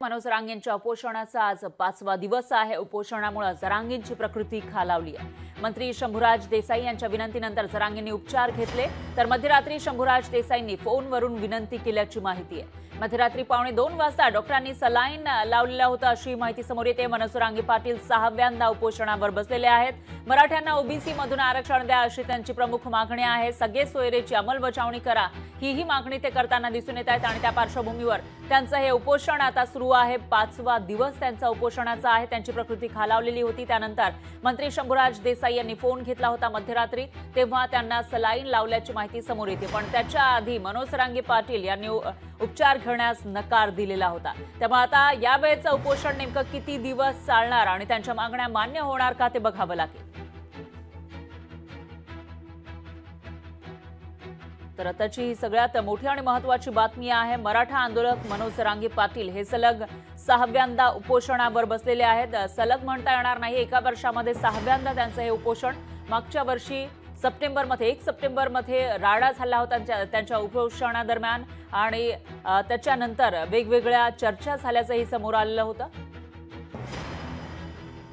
मनोज रांगेंच्या उपोषणाचा आज पाचवा दिवस आहे. उपोषणामुळे जरांगींची प्रकृती खालावली आहे. मंत्री शंभूराज देसाई यांच्या विनंतीनंतर जरांगींनी उपचार घेतले. तर मध्यरात्री शंभूराज देसाईंनी फोनवरून विनंती केल्याची माहिती आहे. मध्यरात्री पावणे दोन वाजता डॉक्टरांनी सलाईन लावलेला होता अशी माहिती समोर येते. मनोज रांगे पाटील सहाव्यांदा उपोषणावर बसलेले आहेत. मराठ्यांना ओबीसी मधून आरक्षण द्या अशी त्यांची प्रमुख मागणी आहे. सगळे सोयरेची अंमलबजावणी करा. ही ही मागणी ते करताना दिसून येत आहेत आणि त्या पार्श्वभूमीवर त्यांचं हे उपोषण आता सुरू आहे. पाचवा दिवस त्यांचा उपोषणाचा आहे. त्यांची प्रकृती खालावलेली होती. त्यानंतर मंत्री शंभूराज देसाई यांनी फोन घेतला होता मध्यरात्री. तेव्हा त्यांना सलाईन लावल्याची माहिती समोर येते. पण त्याच्या आधी मनोज रांगे पाटील यांनी उपचार घेण्यास नकार दिलेला होता. त्यामुळे आता यावेळेचं उपोषण नेमकं किती दिवस चालणार आणि त्यांच्या मागण्या मान्य होणार का ते बघावं लागेल. तर आताची ही सगळ्यात मोठी आणि महत्वाची बातमी आहे मराठा आंदोलक मनोज रांगे पाटील हे सलग सहाव्यांदा उपोषणावर बसलेले आहेत. सलग म्हणता येणार नाही एका वर्षामध्ये सहाव्यांदा त्यांचं हे उपोषण. मागच्या वर्षी सप्टेंबरमध्ये एक सप्टेंबरमध्ये राडा झाला होता त्यांच्या त्यांच्या उपोषणादरम्यान आणि त्याच्यानंतर वेगवेगळ्या चर्चा झाल्याचंही समोर आलेलं होतं.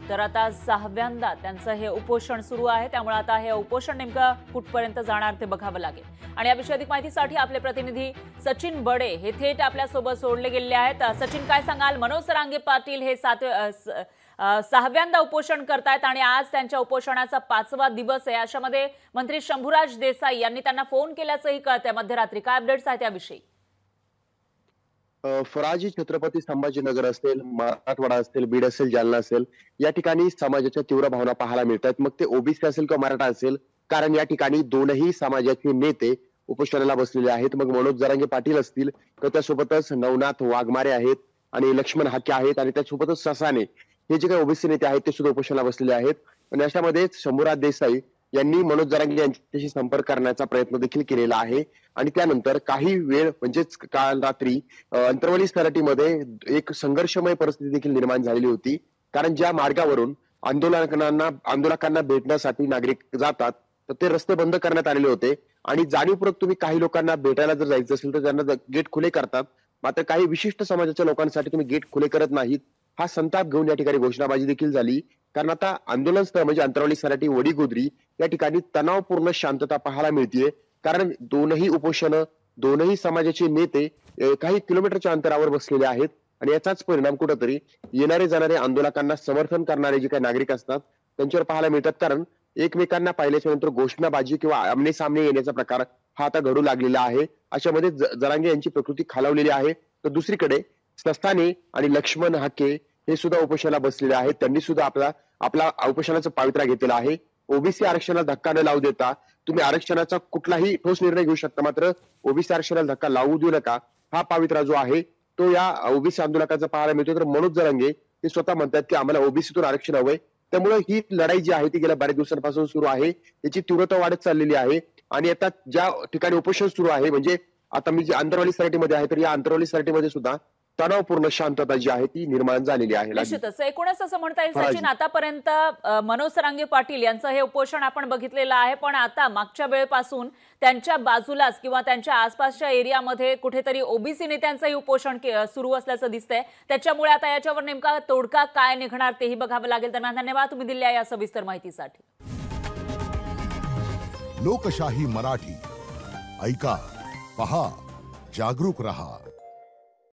तर आता सहाव्यांदा त्यांचं हे उपोषण सुरू आहे. त्यामुळे आता हे उपोषण नेमकं कुठपर्यंत जाणार ते बघावं लागेल. आणि याविषयी अधिक माहितीसाठी आपले प्रतिनिधी सचिन बडे हे थेट आपल्यासोबत सोडले गेलेले आहेत. सचिन काय सांगाल? मनोज रांगे पाटील हे सात सहाव्यांदा उपोषण करतायत आणि आज त्यांच्या उपोषणाचा पाचवा दिवस आहे. अशामध्ये मंत्री शंभूराज देसाई यांनी त्यांना फोन केल्याचंही कळतंय मध्यरात्री. काय अपडेट्स आहेत त्याविषयी फराजी छत्रपती संभाजीनगर असेल मराठवाडा असेल बीड असेल जालना असेल या ठिकाणी समाजाच्या तीव्र भावना पाहायला मिळतात. मग ते ओबीसी असेल किंवा मराठा असेल कारण या ठिकाणी दोनही समाजाचे नेते उपोषणाला बसलेले आहेत. मग मनोज जरांगे पाटील असतील तर त्यासोबतच नवनाथ वाघमारे आहेत आणि लक्ष्मण हाके आहेत आणि त्यासोबतच ससाने हे जे काही ओबीसी नेते आहेत ते सुद्धा उपोषणाला बसलेले आहेत. आणि अशामध्येच शंभूराज देसाई यांनी मनोज जरांगे यांच्याशी संपर्क करण्याचा प्रयत्न देखील केलेला आहे. आणि त्यानंतर काही वेळ म्हणजेच काल रात्री अ, अंतरवली एक संघर्षमय परिस्थिती देखील निर्माण झालेली होती. कारण ज्या मार्गावरून आंदोलकांना आंदोलकांना भेटण्यासाठी नागरिक जातात तर ते रस्ते बंद करण्यात आलेले होते. आणि जाणीवपूर्वक तुम्ही काही लोकांना भेटायला जर जायचं असेल तर त्यांना गेट खुले करतात. मात्र काही विशिष्ट समाजाच्या लोकांसाठी तुम्ही गेट खुले करत नाहीत. हा संताप घेऊन या ठिकाणी घोषणाबाजी देखील झाली. कारण आता आंदोलन स्थळ म्हणजे अंतरावली सराटी वडीगोद्री या ठिकाणी तणावपूर्ण शांतता पाहायला मिळतीये. कारण दोनही उपोषण दोनही समाजाचे नेते काही किलोमीटरच्या अंतरावर बसलेले आहेत. आणि याचाच परिणाम कुठंतरी येणारे जाणारे आंदोलकांना समर्थन करणारे जे काही नागरिक असतात त्यांच्यावर पाहायला मिळतात. कारण एकमेकांना पाहिल्याच्या नंतर घोषणाबाजी किंवा आमने सामने येण्याचा प्रकार हा आता घडू लागलेला आहे. अशामध्ये ज- जरांगे यांची प्रकृती खालावलेली आहे. तर दुसरीकडे संस्थाने आणि लक्ष्मण हाके हे सुद्धा उपोषणाला बसलेले आहेत. त्यांनी सुद्धा आपला आपला उपोषणाचा पावित्रा घेतलेला आहे. ओबीसी आरक्षणाला धक्का न लावू देता तुम्ही आरक्षणाचा कुठलाही ठोस निर्णय घेऊ शकता. मात्र ओबीसी आरक्षणाला धक्का लावू देऊ नका. हा पावित्रा जो आहे तो या ओबीसी आंदोलकाचा पाहायला मिळतो. तर मनोज जरांगे ते स्वतः म्हणतात की आम्हाला ओबीसीतून आरक्षण हवंय. त्यामुळे ही लढाई जी आहे ती गेल्या बऱ्याच दिवसांपासून सुरू आहे. त्याची तीव्रता वाढत चाललेली आहे. आणि आता ज्या ठिकाणी उपोषण सुरू आहे म्हणजे आता मी जे आंतरवाली सराटीमध्ये आहे तर या आंतरवाली सराटीमध्ये सुद्धा तणावपूर्ण शांतता जी आहे ती निर्माण झालेली आहे. निश्चितच. एकूणच असं म्हणता येईल. सचिन आतापर्यंत मनोज रांगे पाटील यांचं हे उपोषण आपण बघितलेलं आहे पण आता मागच्या वेळेपासून त्यांच्या बाजूलाच किंवा त्यांच्या आसपासच्या एरियामध्ये कुठेतरी ओबीसी नेत्यांचंही उपोषण के- सुरू असल्याचं दिसतंय. त्याच्यामुळे आता याच्यावर नेमका तोडगा काय निघणार तेही बघावं लागेल. दरम्यान धन्यवाद. तुम्ही दिल्या या सविस्तर माहितीसाठी. लोकशाही मराठी. ऐका पहा जागरूक रहा.